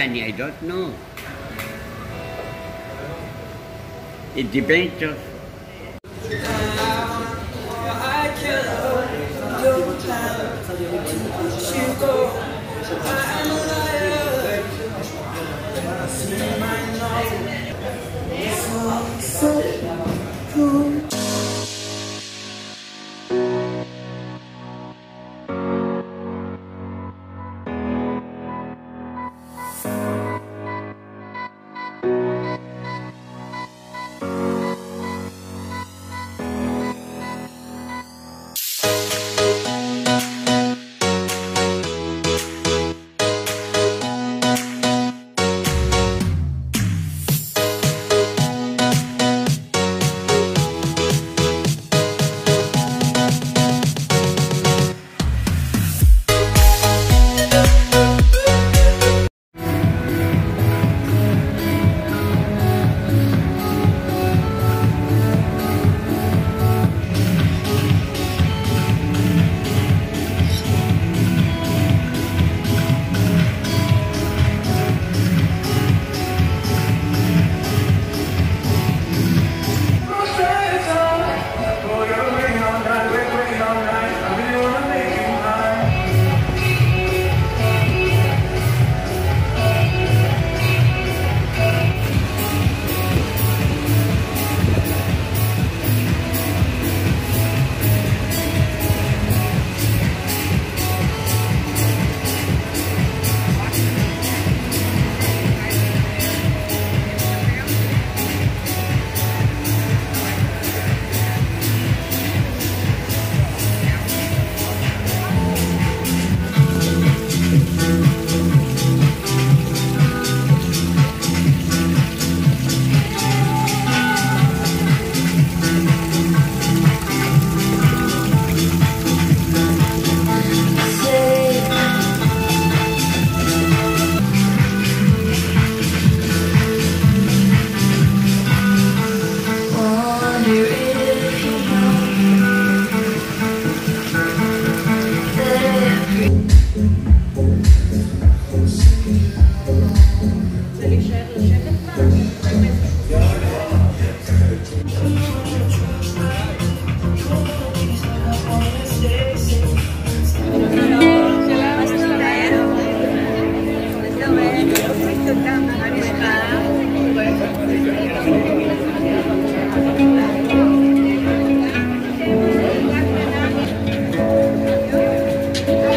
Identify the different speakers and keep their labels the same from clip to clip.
Speaker 1: and I don't know. It depends of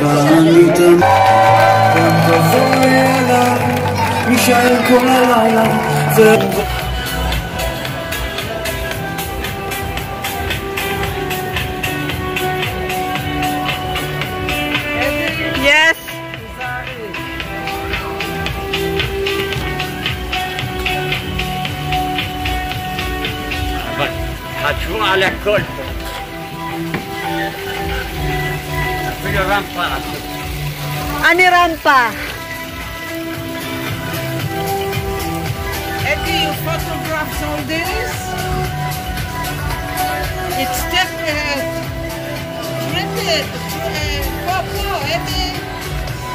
Speaker 2: לי בעמיתם, גם תבואי אליי, נישאר כל הלילה, ו...
Speaker 3: Yes.
Speaker 1: אבל חשבו על הכל פה. Ah, ini rampa.
Speaker 3: Ani rampa. Eddie, you photograph all this? It's definitely printed. Uh, photo, Eddie.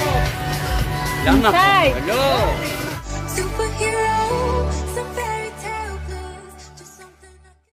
Speaker 3: Oh.
Speaker 1: Hello.
Speaker 4: Superhero, superhero.